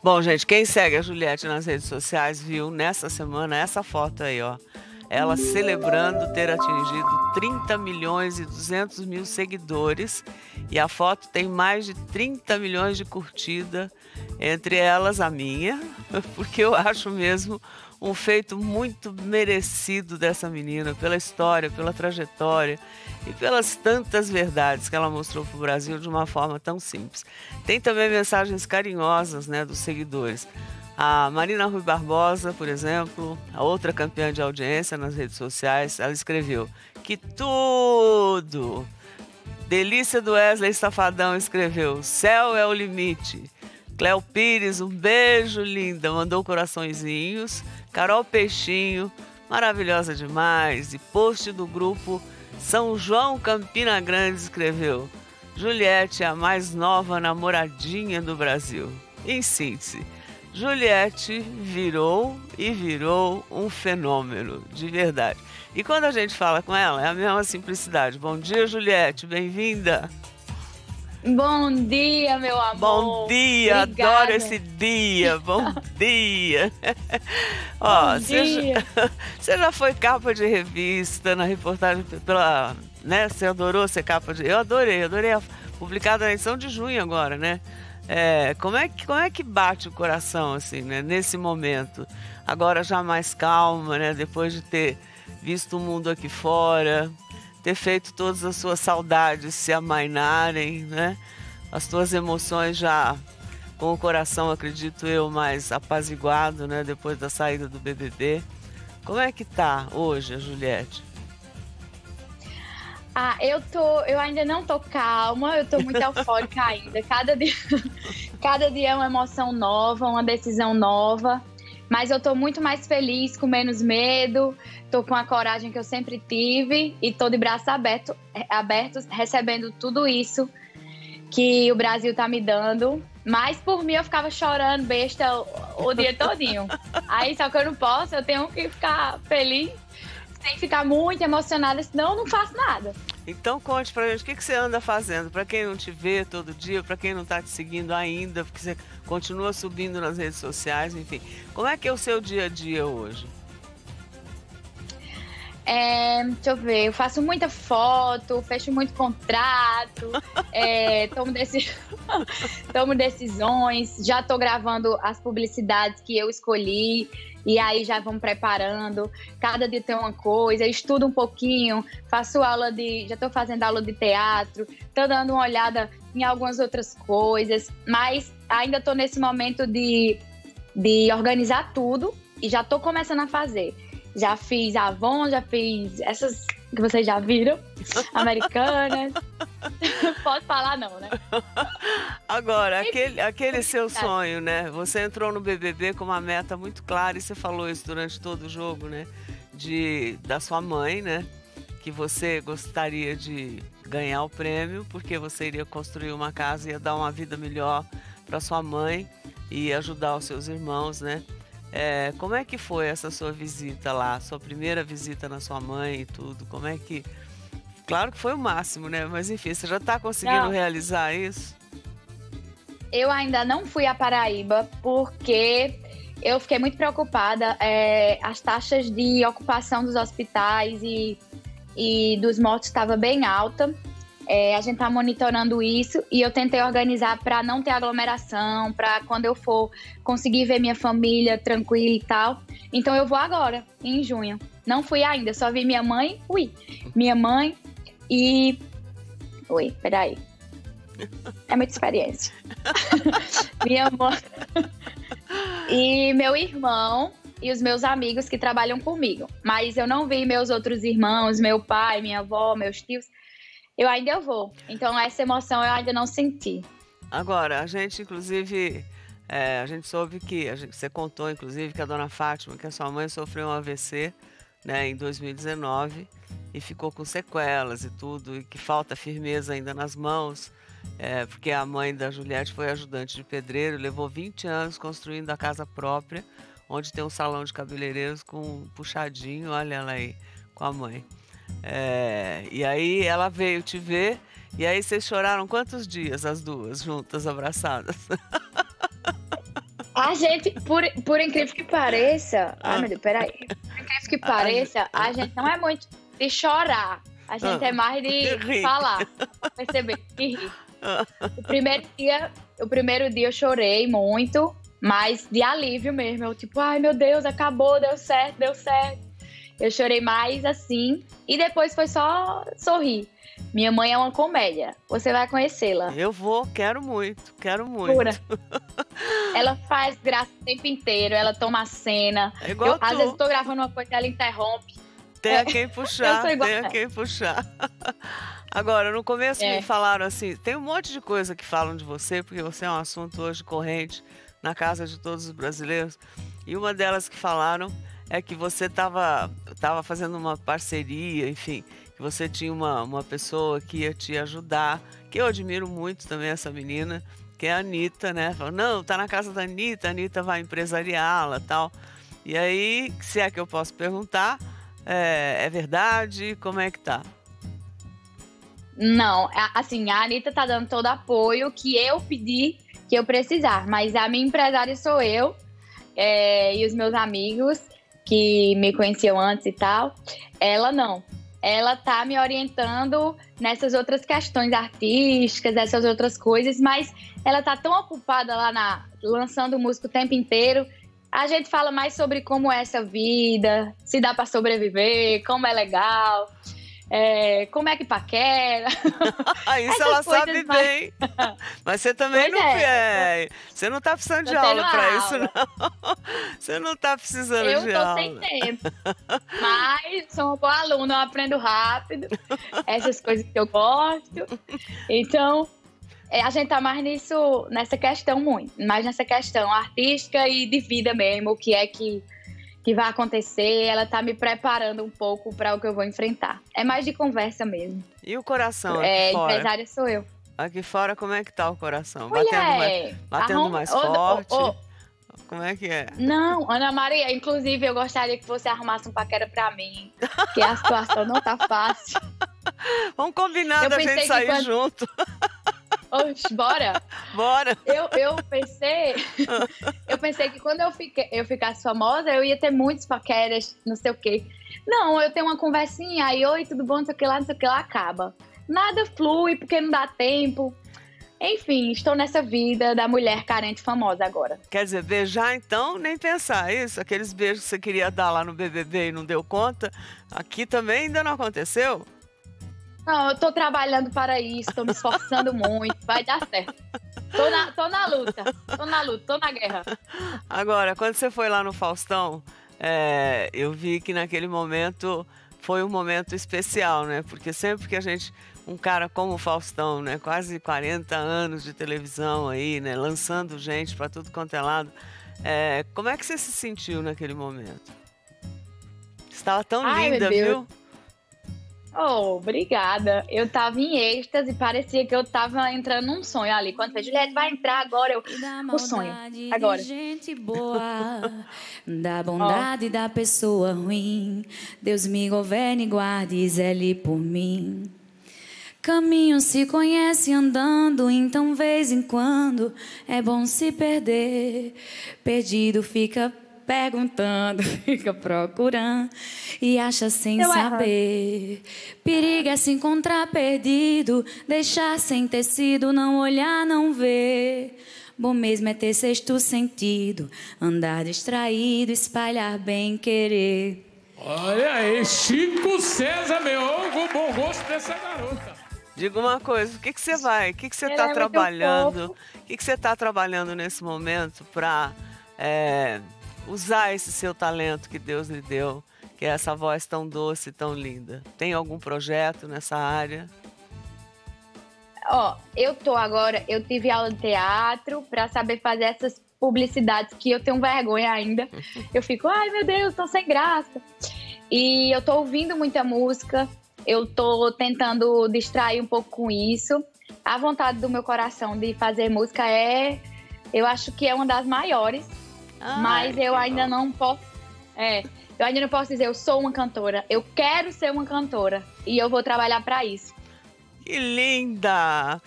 Bom, gente, quem segue a Juliette nas redes sociais viu nessa semana essa foto aí, ó. Ela celebrando ter atingido 30 milhões e 200 mil seguidores. E a foto tem mais de 30 milhões de curtida, entre elas a minha, porque eu acho mesmo um feito muito merecido dessa menina, pela história, pela trajetória e pelas tantas verdades que ela mostrou para o Brasil de uma forma tão simples. Tem também mensagens carinhosas né, dos seguidores. A Marina Rui Barbosa, por exemplo, a outra campeã de audiência nas redes sociais, ela escreveu que tudo. Delícia do Wesley Safadão escreveu: Céu é o limite. Cléo Pires, um beijo linda, mandou coraçõezinhos. Carol Peixinho, maravilhosa demais. E post do grupo São João Campina Grande escreveu: Juliette é a mais nova namoradinha do Brasil. Em síntese, Juliette virou e virou um fenômeno, de verdade. E quando a gente fala com ela, é a mesma simplicidade. Bom dia, Juliette, bem-vinda. Bom dia, meu amor. Bom dia, Obrigada. adoro esse dia. Bom dia. Ó, Bom você, dia. Já, você já foi capa de revista na reportagem pela, né? Você adorou ser capa de? Eu adorei, adorei a publicada na edição de junho agora, né? É, como é que como é que bate o coração assim, né? Nesse momento, agora já mais calma, né? Depois de ter visto o mundo aqui fora, ter feito todas as suas saudades se amainarem, né? As tuas emoções já com o coração, acredito eu, mais apaziguado, né? Depois da saída do BBB. Como é que tá hoje a Juliette? Ah, eu tô, eu ainda não tô calma, eu tô muito eufórica ainda. Cada dia, cada dia é uma emoção nova, uma decisão nova. Mas eu tô muito mais feliz, com menos medo, tô com a coragem que eu sempre tive e tô de braços abertos, abertos recebendo tudo isso que o Brasil tá me dando. Mas por mim eu ficava chorando besta o, o dia todinho. Aí só que eu não posso, eu tenho que ficar feliz sem ficar muito emocionada, senão eu não faço nada. Então conte pra gente o que, que você anda fazendo. Para quem não te vê todo dia, para quem não tá te seguindo ainda, porque você continua subindo nas redes sociais, enfim. Como é que é o seu dia a dia hoje? É, deixa eu ver, eu faço muita foto, fecho muito contrato, é, tomo, deci... tomo decisões, já estou gravando as publicidades que eu escolhi, e aí já vamos preparando. Cada dia tem uma coisa, estudo um pouquinho, faço aula de. Já estou fazendo aula de teatro, estou dando uma olhada em algumas outras coisas, mas ainda estou nesse momento de, de organizar tudo e já estou começando a fazer. Já fiz Avon, já fiz essas que vocês já viram, americanas. Pode falar não, né? Agora, aquele, aquele seu sonho, né? Você entrou no BBB com uma meta muito clara e você falou isso durante todo o jogo, né? De, da sua mãe, né? Que você gostaria de ganhar o prêmio porque você iria construir uma casa e ia dar uma vida melhor para sua mãe e ajudar os seus irmãos, né? É, como é que foi essa sua visita lá, sua primeira visita na sua mãe e tudo? Como é que. Claro que foi o máximo, né? Mas enfim, você já está conseguindo não. realizar isso? Eu ainda não fui a Paraíba porque eu fiquei muito preocupada. É, as taxas de ocupação dos hospitais e, e dos mortos estava bem alta. É, a gente está monitorando isso e eu tentei organizar para não ter aglomeração, para quando eu for conseguir ver minha família tranquila e tal. Então eu vou agora, em junho. Não fui ainda, só vi minha mãe, ui, minha mãe e. Oi, peraí. É muita experiência. minha mãe e meu irmão e os meus amigos que trabalham comigo. Mas eu não vi meus outros irmãos, meu pai, minha avó, meus tios eu ainda vou. Então essa emoção eu ainda não senti. Agora, a gente inclusive, é, a gente soube que, gente, você contou inclusive que a dona Fátima, que a sua mãe sofreu um AVC né, em 2019 e ficou com sequelas e tudo, e que falta firmeza ainda nas mãos, é, porque a mãe da Juliette foi ajudante de pedreiro, levou 20 anos construindo a casa própria, onde tem um salão de cabeleireiros com um puxadinho, olha ela aí, com a mãe. É, e aí ela veio te ver, e aí vocês choraram quantos dias, as duas, juntas, abraçadas? A gente, por, por incrível que pareça. Ah. Ai, meu Deus, peraí. Por incrível que pareça, a gente não é muito de chorar. A gente ah. é mais de falar, perceber, de rir. O primeiro dia, o primeiro dia eu chorei muito, mas de alívio mesmo. Eu, tipo, ai meu Deus, acabou, deu certo, deu certo. Eu chorei mais assim, e depois foi só sorrir. Minha mãe é uma comédia. Você vai conhecê-la. Eu vou, quero muito, quero muito. Pura. ela faz graça o tempo inteiro, ela toma a cena. É igual eu, Às vezes estou gravando uma coisa, ela interrompe. Tem a quem puxar, tem a quem puxar. Agora, no começo é. me falaram assim, tem um monte de coisa que falam de você, porque você é um assunto hoje corrente na casa de todos os brasileiros. E uma delas que falaram é que você estava tava fazendo uma parceria, enfim, que você tinha uma, uma pessoa que ia te ajudar, que eu admiro muito também essa menina, que é a Anitta, né? Falou, não, tá na casa da Anitta, a Anitta vai empresariá-la tal. E aí, se é que eu posso perguntar, é, é verdade? Como é que tá? Não, assim, a Anitta tá dando todo apoio que eu pedi que eu precisar, mas a minha empresária sou eu é, e os meus amigos que me conheciam antes e tal, ela não. Ela tá me orientando nessas outras questões artísticas, essas outras coisas, mas ela tá tão ocupada lá na lançando música o tempo inteiro. A gente fala mais sobre como é essa vida, se dá para sobreviver, como é legal é, como é que paquera. Isso ela sabe mais... bem. Mas você também pois não é. é. Você não tá precisando de aula para isso, não. Você não tá precisando eu de aula. Eu tô sem tempo. Mas sou uma boa aluna, eu aprendo rápido. Essas coisas que eu gosto. Então, é, a gente tá mais nisso, nessa questão muito. Mais nessa questão artística e de vida mesmo. O que é que que vai acontecer, ela tá me preparando um pouco para o que eu vou enfrentar. É mais de conversa mesmo. E o coração? É, fora? empresária sou eu. Aqui fora, como é que tá o coração? Mulher, batendo mais, batendo mais forte? Como é que é? Não, Ana Maria, inclusive eu gostaria que você arrumasse um paquera pra mim, que a situação não tá fácil. Vamos combinar eu da gente sair quando... junto. Oxe, bora? Bora. Eu, eu pensei, eu pensei que quando eu, fiquei, eu ficasse famosa, eu ia ter muitos paqueras, não sei o quê. Não, eu tenho uma conversinha, aí, oi, tudo bom, não sei o que lá, não sei o que lá, acaba. Nada flui, porque não dá tempo. Enfim, estou nessa vida da mulher carente famosa agora. Quer dizer, beijar então, nem pensar isso. Aqueles beijos que você queria dar lá no BBB e não deu conta, aqui também ainda não aconteceu? Não, eu tô trabalhando para isso, tô me esforçando muito, vai dar certo. Tô na, tô na luta, tô na luta, tô na guerra. Agora, quando você foi lá no Faustão, é, eu vi que naquele momento foi um momento especial, né? Porque sempre que a gente, um cara como o Faustão, né? Quase 40 anos de televisão aí, né? Lançando gente para tudo quanto é lado. É, como é que você se sentiu naquele momento? Estava tão Ai, linda, viu? Oh, obrigada. Eu tava em êxtase, parecia que eu tava entrando num sonho ali. Quando a Juliette vai entrar agora, eu. O sonho. Agora. gente boa, da bondade oh. da pessoa ruim. Deus me governe e guarde, zele por mim. Caminho se conhece andando, então vez em quando é bom se perder. Perdido fica perguntando, fica procurando e acha sem Eu saber. Periga é se encontrar perdido, deixar sem tecido, não olhar, não ver. Bom mesmo é ter sexto sentido, andar distraído, espalhar bem querer. Olha aí, Chico César, meu, o bom gosto dessa garota. Diga uma coisa, o que, que você vai, o que, que você está é trabalhando, o que, que você está trabalhando nesse momento para é, usar esse seu talento que Deus lhe deu, que é essa voz tão doce, tão linda? Tem algum projeto nessa área? Ó, oh, eu tô agora, eu tive aula de teatro para saber fazer essas publicidades que eu tenho vergonha ainda. Eu fico, ai meu Deus, tô sem graça. E eu tô ouvindo muita música, eu tô tentando distrair um pouco com isso. A vontade do meu coração de fazer música é, eu acho que é uma das maiores mas eu ainda não posso. É, eu ainda não posso dizer eu sou uma cantora. Eu quero ser uma cantora e eu vou trabalhar para isso. Que linda!